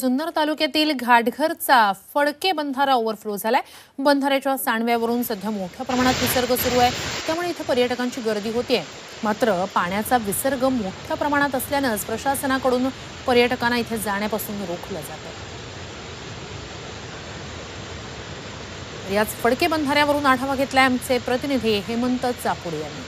जुन्नर तालुक्यातील घाटघरचा फडके बंधारा ओव्हरफ्लो झालाय. बंधाऱ्याच्या सांडव्यावरून सध्या मोठ्या प्रमाणात विसर्ग सुरू आहे. त्यामुळे इथं पर्यटकांची गर्दी होतीये. मात्र पाण्याचा विसर्ग मोठ्या प्रमाणात असल्यानंच प्रशासनाकडून पर्यटकांना इथे जाण्यापासून रोखलं जातं याच फडके बंधाऱ्यावरून आढावा घेतलाय आमचे प्रतिनिधी हेमंत चापुडे यांनी.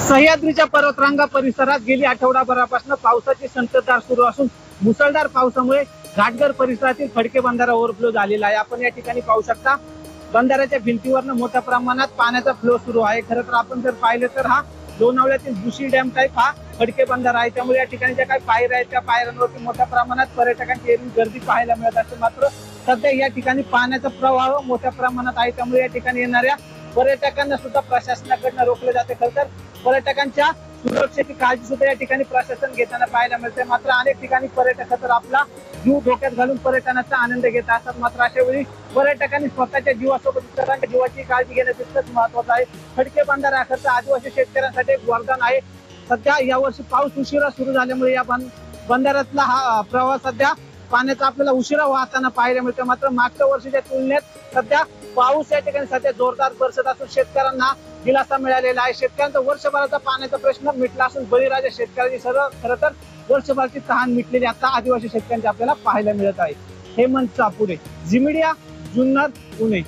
सह्याद्रीच्या पर्वतरांगा परिसरात गेली आठवडाभरापासून पावसाची संततधार सुरू असून मुसळधार पावसामुळे घाटघर परिसरातील फडके बंधारा ओव्हरफ्लो झालेला आहे. आपण या ठिकाणी पाहू शकता बंधाऱ्याच्या भिंतीवरनं मोठ्या प्रमाणात पाण्याचा फ्लो सुरू आहे. खरं तर आपण जर पाहिलं तर हा लोणावळ्यातील बुशी डॅम टाईप हा फडके बंधारा आहे. त्यामुळे या ठिकाणी ज्या काही पायऱ्या आहेत त्या पायऱ्यांवरती मोठ्या प्रमाणात पर्यटकांची येऊन गर्दी पाहायला मिळत असते मात्र सध्या या ठिकाणी पाण्याचा प्रवाह मोठ्या प्रमाणात आहे. त्यामुळे या ठिकाणी येणाऱ्या पर्यटकांना सुद्धा प्रशासनाकडनं रोखलं जाते खरं तर. पर्यटकांच्या सुरक्षेची काळजी सुद्धा या ठिकाणी प्रशासन घेताना पाहायला मिळते. मात्र अनेक ठिकाणी पर्यटक तर आपला जीव धोक्यात घालून पर्यटनाचा आनंद घेत असतात. मात्र अशा वेळी पर्यटकांनी स्वतःच्या जीवासोबत इतरांच्या जीवाची काळजी घेणं तितकंच महत्वाचं आहे. खडके बांधारा खर्च आदिवासी शेतकऱ्यांसाठी एक वरदान आहे. सध्या यावर्षी पाऊस उशिरा सुरू झाल्यामुळे या बंधाऱ्यातला हा प्रवाह सध्या पाण्याचा आपल्याला उशिरा वाहताना पाहायला मिळतो मात्र मागच्या वर्षीच्या तुलनेत सध्या पाऊस या ठिकाणी सध्या जोरदार बरसत असून शेतकऱ्यांना दिलासा मिळालेला आहे. शेतकऱ्यांचा वर्षभराचा पाण्याचा प्रश्न मिटला असून बळीराजा शेतकऱ्यांची सर्व खरं तर वर्षभराची तहान मिटलेली आता आदिवासी शेतकऱ्यांची आपल्याला पाहायला मिळत आहे. हेमंत चापुरे झी जुन्नर पुणे.